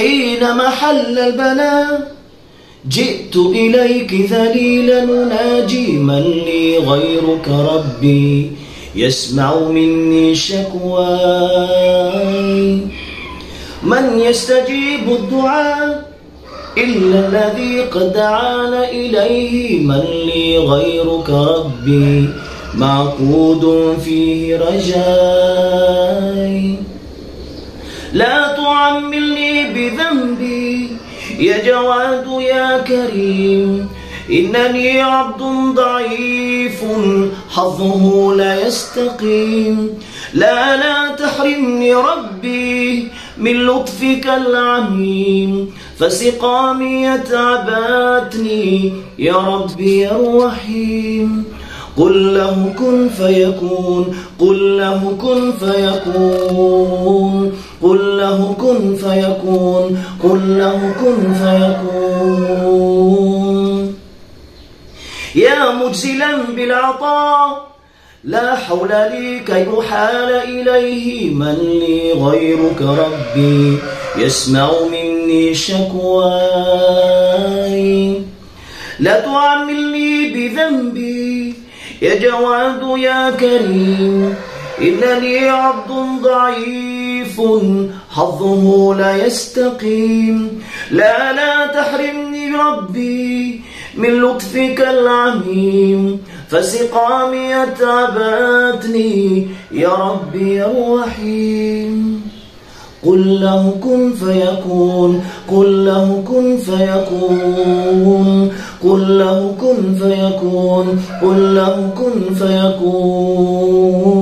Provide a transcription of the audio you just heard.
حين محل البلاء جئت إليك ذليلا ناجي من لي غيرك ربي يسمع مني شكواي. من يستجيب الدعاء إلا الذي قد دعانا إليه؟ من لي غيرك ربي معقود فيه رجاي لا تعملني بذنبي. يا جواد يا كريم إنني عبد ضعيف حظه لا يستقيم. لا لا تحرمني ربي من لطفك العميم. فسقامي تعبتني يا ربي يا رحيم قل له كن فيكون قل له كن فيكون. قل له كن فيكون قل له كن فيكون. يا مجزلا بالعطاء لا حول لي كي أحال إليه من لي غيرك ربي يسمع مني شكواي. لا تعملني بذنبي يا جواد يا كريم. إنني عبد ضعيف حظه لا يستقيم. لا لا تحرمني ربي من لطفك العميم. فسقامي تعبتني يا ربي يا قل له كن فيكون قل له كن فيكون. قل له كن فيكون قل له كن فيكون.